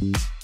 Thank.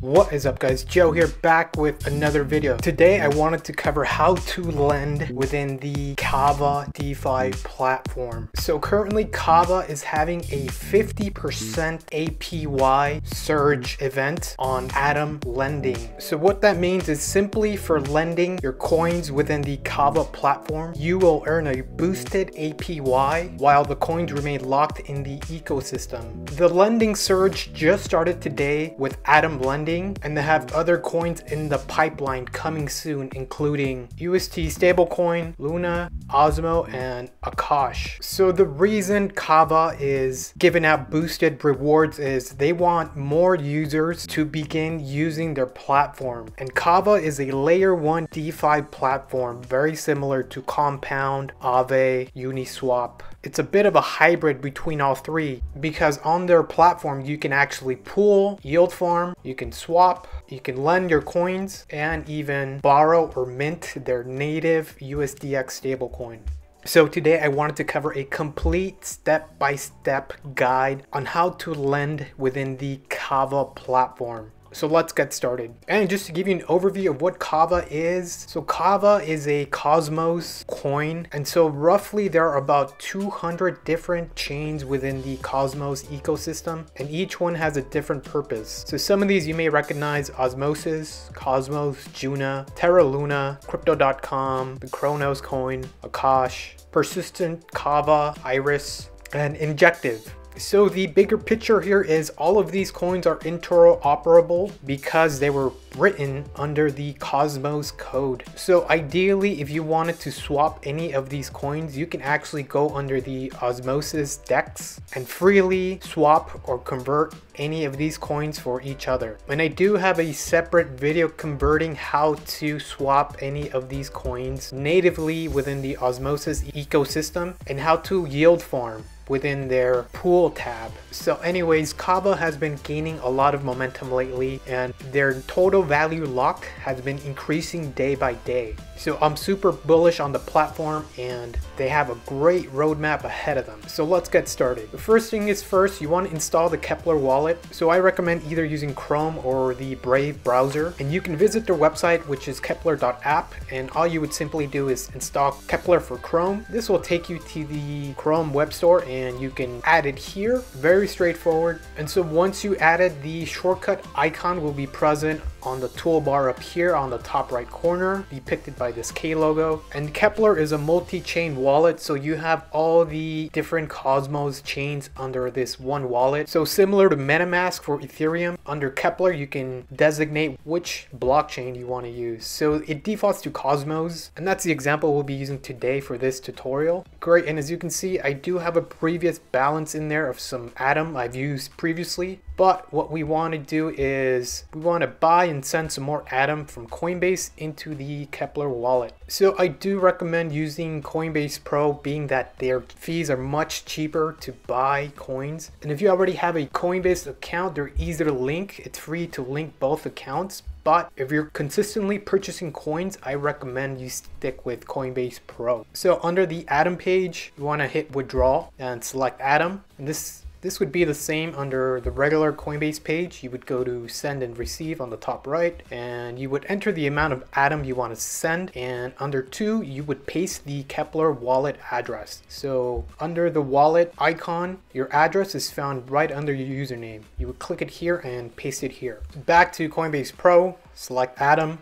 What is up guys, Joe here back with another video. Today I wanted to cover how to lend within the Kava DeFi platform. So currently Kava is having a 50% APY surge event on Atom lending. So what that means is simply for lending your coins within the Kava platform, you will earn a boosted APY while the coins remain locked in the ecosystem. The lending surge just started today with Atom lending and they have other coins in the pipeline coming soon including UST stablecoin, Luna, Osmo, and Akash. So the reason Kava is giving out boosted rewards is they want more users to begin using their platform. And Kava is a layer 1 DeFi platform very similar to Compound, Aave, Uniswap. It's a bit of a hybrid between all three because on their platform you can actually pool, yield farm, you can swap, you can lend your coins, and even borrow or mint their native USDX stablecoin. So today I wanted to cover a complete step-by-step -step guide on how to lend within the Kava platform. So let's get started. And just to give you an overview of what Kava is. So Kava is a Cosmos coin. And so roughly there are about 200 different chains within the Cosmos ecosystem. And each one has a different purpose. So some of these you may recognize Osmosis, Cosmos, Juno, Terra Luna, Crypto.com, the Cronos coin, Akash, Persistence, Kava, Iris, and Injective. So the bigger picture here is all of these coins are interoperable because they were written under the Cosmos code. So ideally, if you wanted to swap any of these coins, you can actually go under the Osmosis DEX and freely swap or convert any of these coins for each other. And I do have a separate video converting how to swap any of these coins natively within the Osmosis ecosystem and how to yield farm within their pool tab. So anyways, Kava has been gaining a lot of momentum lately and their total value lock has been increasing day by day. So I'm super bullish on the platform and they have a great roadmap ahead of them. So let's get started. The first thing is first, you want to install the Keplr wallet. So I recommend either using Chrome or the Brave browser. And you can visit their website, which is keplr.app And all you would simply do is install Keplr for Chrome. This will take you to the Chrome web store you can add it here. Very straightforward. And so once you added, the shortcut icon will be present on the toolbar up here on the top right corner, depicted by this K logo. And Keplr is a multi-chain wallet, so you have all the different Cosmos chains under this one wallet. So similar to MetaMask for Ethereum, under Keplr you can designate which blockchain you want to use. So it defaults to Cosmos, and that's the example we'll be using today for this tutorial. Great, and as you can see, I do have a previous balance in there of some Atom I've used previously. But what we want to do is we want to buy and send some more Atom from Coinbase into the Keplr wallet. So I do recommend using Coinbase Pro being that their fees are much cheaper to buy coins. And if you already have a Coinbase account, they're easy to link. It's free to link both accounts. But if you're consistently purchasing coins, I recommend you stick with Coinbase Pro. So under the Atom page, you want to hit withdraw and select Atom. And this this would be the same under the regular Coinbase page. You would go to send and receive on the top right and you would enter the amount of Atom you want to send and under two you would paste the Keplr wallet address. So under the wallet icon your address is found right under your username. You would click it here and paste it here. Back to Coinbase Pro, select Atom,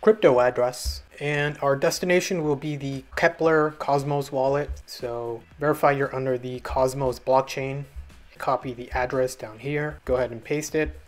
crypto address and our destination will be the Keplr Cosmos wallet. So verify you're under the Cosmos blockchain copy the address down here, go ahead and paste it,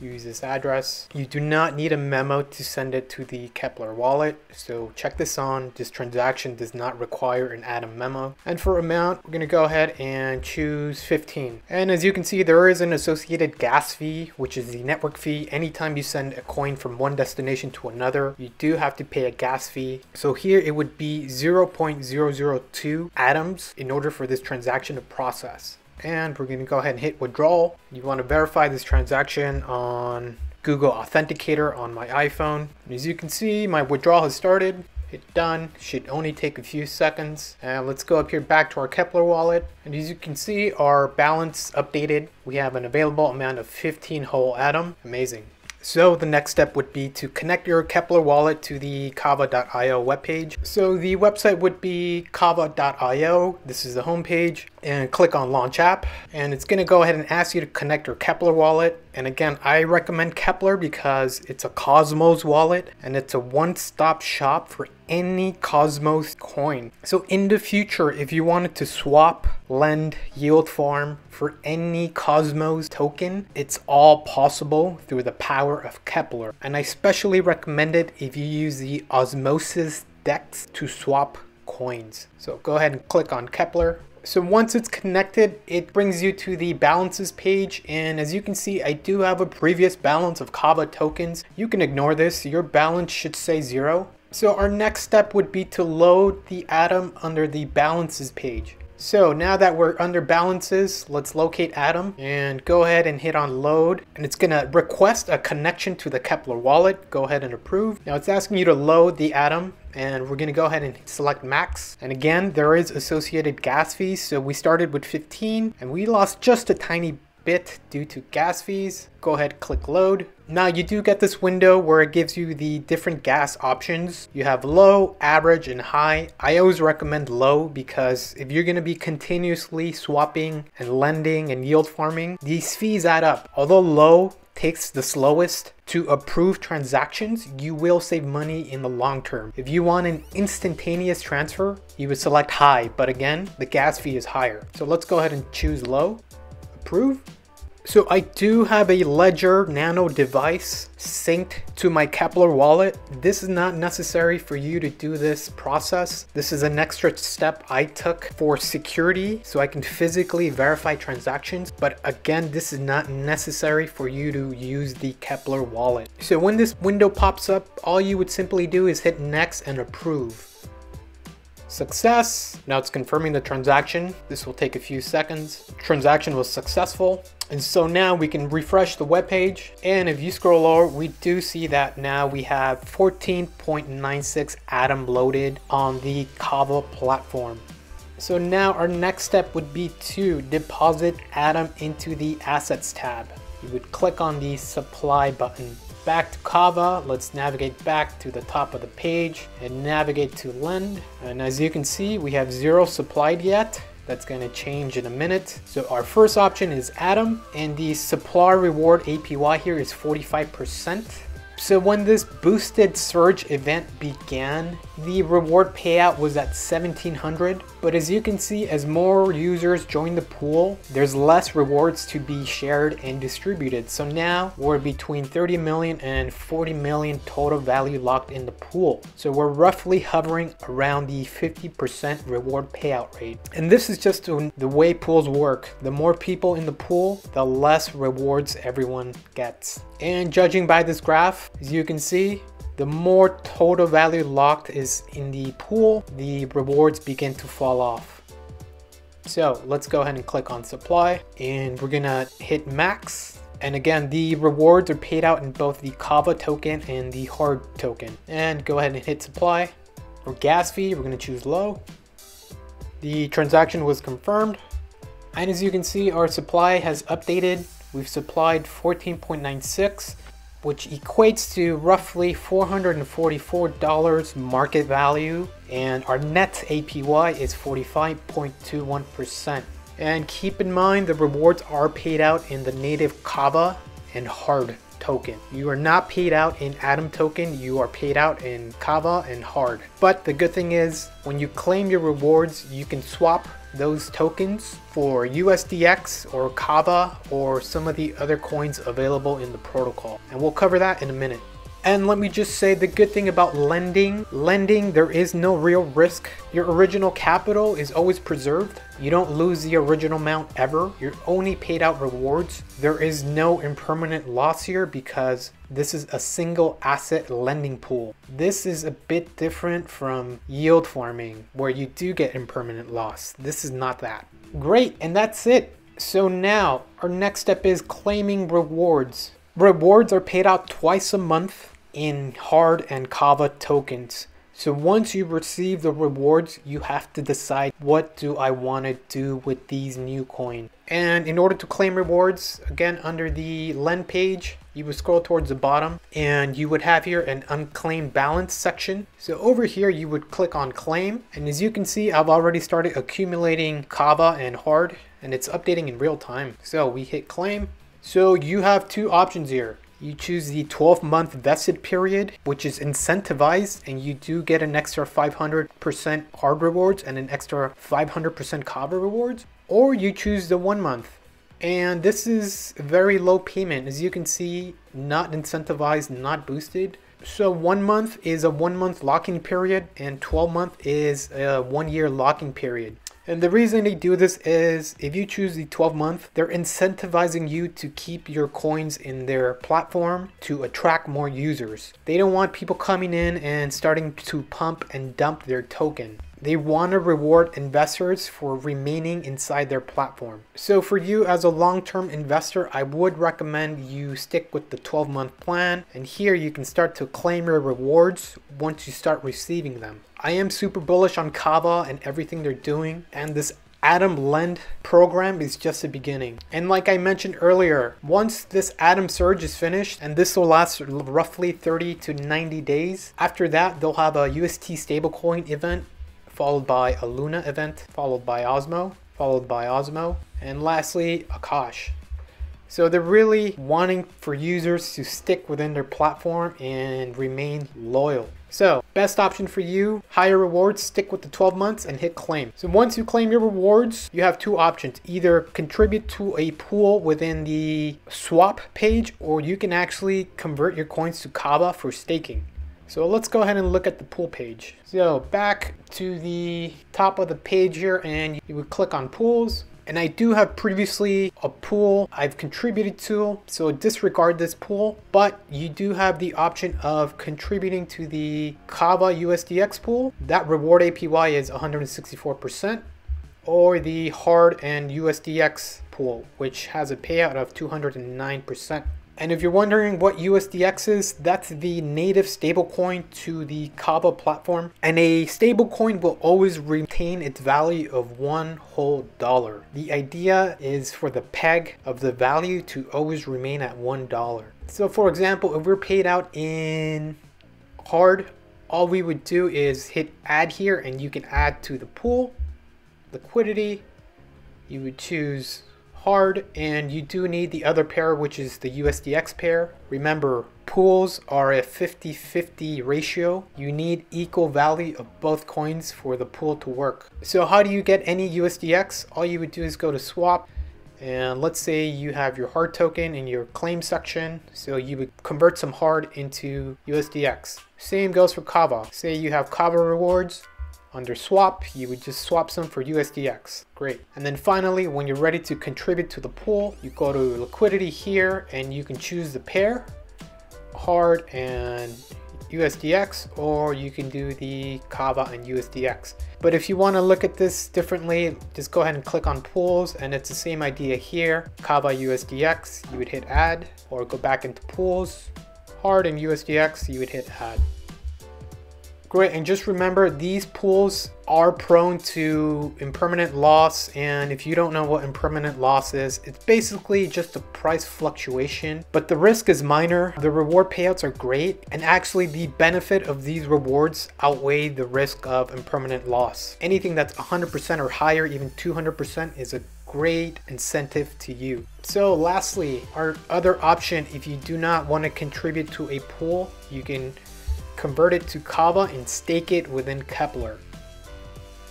use this address. You do not need a memo to send it to the Keplr wallet, so check this on. This transaction does not require an Atom memo. And for amount, we're gonna go ahead and choose 15. And as you can see, there is an associated gas fee, which is the network fee. Anytime you send a coin from one destination to another, you do have to pay a gas fee. So here it would be 0.002 atoms in order for this transaction to process and we're going to go ahead and hit withdrawal. You want to verify this transaction on Google Authenticator on my iPhone. as you can see, my withdrawal has started. hit done should only take a few seconds and let's go up here back to our Keplr wallet and as you can see our balance updated we have an available amount of 15 whole atom amazing so the next step would be to connect your Keplr wallet to the kava.io webpage. So the website would be kava.io. This is the homepage and click on launch app and it's going to go ahead and ask you to connect your Keplr wallet. And again, I recommend Keplr because it's a Cosmos wallet and it's a one-stop shop for any Cosmos coin. So in the future, if you wanted to swap, lend, yield farm for any Cosmos token, it's all possible through the power of Keplr And I especially recommend it if you use the Osmosis DEX to swap coins. So go ahead and click on Keplr. So once it's connected, it brings you to the balances page. And as you can see, I do have a previous balance of Kava tokens. You can ignore this. Your balance should say zero. So our next step would be to load the atom under the balances page. So now that we're under balances, let's locate Atom and go ahead and hit on load. And it's gonna request a connection to the Keplr wallet. Go ahead and approve. Now it's asking you to load the Atom and we're gonna go ahead and select max. And again, there is associated gas fees. So we started with 15 and we lost just a tiny bit due to gas fees. Go ahead, click load. Now you do get this window where it gives you the different gas options. You have low, average, and high. I always recommend low because if you're gonna be continuously swapping and lending and yield farming, these fees add up. Although low takes the slowest to approve transactions, you will save money in the long term. If you want an instantaneous transfer, you would select high, but again, the gas fee is higher. So let's go ahead and choose low, approve. So I do have a Ledger Nano device synced to my Keplr wallet. This is not necessary for you to do this process. This is an extra step I took for security so I can physically verify transactions. But again, this is not necessary for you to use the Keplr wallet. So when this window pops up, all you would simply do is hit next and approve. Success. Now it's confirming the transaction. This will take a few seconds. Transaction was successful. And so now we can refresh the web page. And if you scroll lower, we do see that now we have 14.96 Atom loaded on the Kava platform. So now our next step would be to deposit Atom into the Assets tab. You would click on the Supply button back to Kava, let's navigate back to the top of the page and navigate to lend. And as you can see, we have zero supplied yet. That's to change in a minute. So our first option is Atom and the supply reward APY here is 45%. So when this boosted surge event began, the reward payout was at 1700 but as you can see as more users join the pool there's less rewards to be shared and distributed. So now we're between 30 million and 40 million total value locked in the pool. So we're roughly hovering around the 50% reward payout rate. And this is just the way pools work. The more people in the pool the less rewards everyone gets and judging by this graph as you can see the more total value locked is in the pool, the rewards begin to fall off. So let's go ahead and click on supply and we're gonna hit max. And again, the rewards are paid out in both the Kava token and the hard token. And go ahead and hit supply. For gas fee, we're gonna choose low. The transaction was confirmed. And as you can see, our supply has updated. We've supplied 14.96 which equates to roughly $444 market value and our net APY is 45.21%. And keep in mind the rewards are paid out in the native Kava and hard token. You are not paid out in Atom token, you are paid out in Kava and hard. But the good thing is when you claim your rewards, you can swap those tokens for USDX or Kava or some of the other coins available in the protocol. And we'll cover that in a minute. And let me just say the good thing about lending, lending there is no real risk. Your original capital is always preserved. You don't lose the original amount ever. You're only paid out rewards. There is no impermanent loss here because this is a single asset lending pool. This is a bit different from yield farming where you do get impermanent loss. This is not that. Great, and that's it. So now our next step is claiming rewards. Rewards are paid out twice a month in hard and Kava tokens. So once you receive the rewards, you have to decide what do I want to do with these new coins. And in order to claim rewards, again, under the lend page, you would scroll towards the bottom and you would have here an unclaimed balance section. So over here, you would click on claim. And as you can see, I've already started accumulating Kava and hard and it's updating in real time. So we hit claim. So you have two options here. You choose the 12 month vested period, which is incentivized, and you do get an extra 500% hard rewards and an extra 500% Kava rewards. Or you choose the one month. And this is very low payment. As you can see, not incentivized, not boosted. So one month is a one month locking period and 12 month is a one year locking period. And the reason they do this is if you choose the 12 month, they're incentivizing you to keep your coins in their platform to attract more users. They don't want people coming in and starting to pump and dump their token. They want to reward investors for remaining inside their platform. So for you as a long-term investor, I would recommend you stick with the 12-month plan. And here you can start to claim your rewards once you start receiving them. I am super bullish on Kava and everything they're doing. And this Atom Lend program is just the beginning. And like I mentioned earlier, once this Atom Surge is finished, and this will last roughly 30 to 90 days, after that, they'll have a UST stablecoin event followed by a Luna event, followed by Osmo, followed by Osmo, and lastly, Akash. So they're really wanting for users to stick within their platform and remain loyal. So best option for you, higher rewards, stick with the 12 months and hit claim. So once you claim your rewards, you have two options. Either contribute to a pool within the swap page or you can actually convert your coins to Kava for staking. So let's go ahead and look at the pool page. So back to the top of the page here and you would click on pools. And I do have previously a pool I've contributed to, so disregard this pool, but you do have the option of contributing to the Kava USDX pool. That reward APY is 164%, or the hard and USDX pool, which has a payout of 209%. And if you're wondering what USDX is, that's the native stablecoin to the Kava platform. And a stablecoin will always retain its value of one whole dollar. The idea is for the peg of the value to always remain at one dollar. So for example, if we're paid out in hard, all we would do is hit add here and you can add to the pool, liquidity, you would choose hard and you do need the other pair which is the USDX pair. Remember pools are a 50-50 ratio. You need equal value of both coins for the pool to work. So how do you get any USDX? All you would do is go to swap and let's say you have your hard token in your claim section. So you would convert some hard into USDX. Same goes for Kava. Say you have Kava rewards under swap, you would just swap some for USDX. Great. And then finally, when you're ready to contribute to the pool, you go to liquidity here and you can choose the pair, hard and USDX, or you can do the Kava and USDX. But if you want to look at this differently, just go ahead and click on pools and it's the same idea here. Kava USDX, you would hit add or go back into pools. Hard and USDX, you would hit add. Great, and just remember these pools are prone to impermanent loss and if you don't know what impermanent loss is, it's basically just a price fluctuation, but the risk is minor. The reward payouts are great and actually the benefit of these rewards outweigh the risk of impermanent loss. Anything that's 100% or higher, even 200% is a great incentive to you. So lastly, our other option, if you do not want to contribute to a pool, you can convert it to Kava and stake it within Keplr.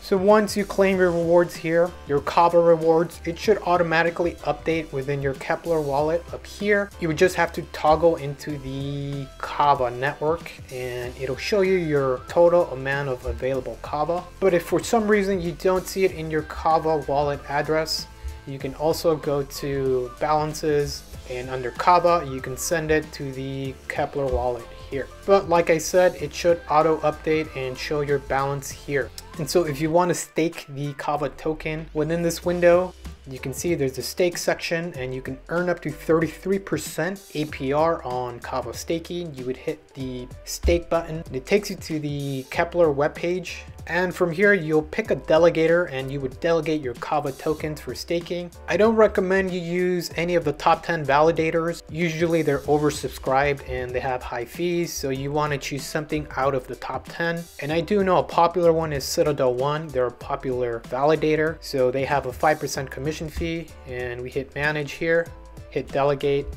So once you claim your rewards here, your Kava rewards, it should automatically update within your Keplr wallet up here. You would just have to toggle into the Kava network and it'll show you your total amount of available Kava. But if for some reason you don't see it in your Kava wallet address, you can also go to balances and under Kava, you can send it to the Keplr wallet here. But like I said, it should auto update and show your balance here. And so if you want to stake the Kava token within this window, you can see there's a stake section and you can earn up to 33% APR on Kava staking. You would hit the stake button. It takes you to the Keplr webpage and from here, you'll pick a delegator and you would delegate your Kava tokens for staking. I don't recommend you use any of the top 10 validators. Usually they're oversubscribed and they have high fees. So you want to choose something out of the top 10. And I do know a popular one is Citadel One. They're a popular validator. So they have a 5% commission fee and we hit manage here, hit delegate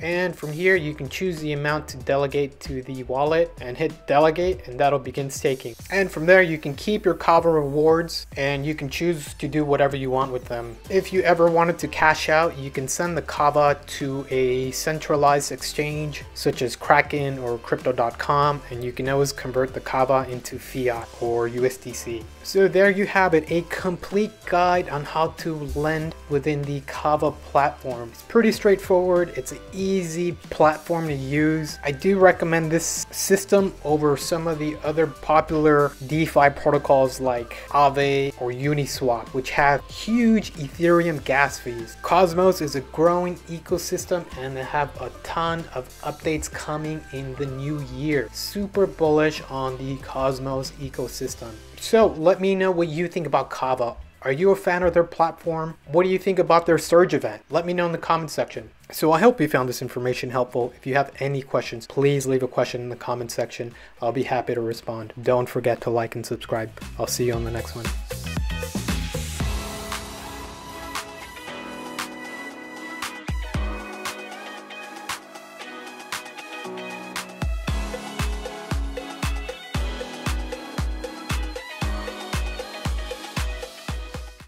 and from here, you can choose the amount to delegate to the wallet and hit delegate and that'll begin staking. And from there, you can keep your Kava rewards and you can choose to do whatever you want with them. If you ever wanted to cash out, you can send the Kava to a centralized exchange such as Kraken or Crypto.com and you can always convert the Kava into fiat or USDC. So there you have it, a complete guide on how to lend within the Kava platform. It's pretty straightforward, it's an easy platform to use. I do recommend this system over some of the other popular DeFi protocols like Aave or Uniswap, which have huge Ethereum gas fees. Cosmos is a growing ecosystem and they have a ton of updates coming in the new year. Super bullish on the Cosmos ecosystem. So let me know what you think about Kava. Are you a fan of their platform? What do you think about their surge event? Let me know in the comment section. So I hope you found this information helpful. If you have any questions, please leave a question in the comment section. I'll be happy to respond. Don't forget to like and subscribe. I'll see you on the next one.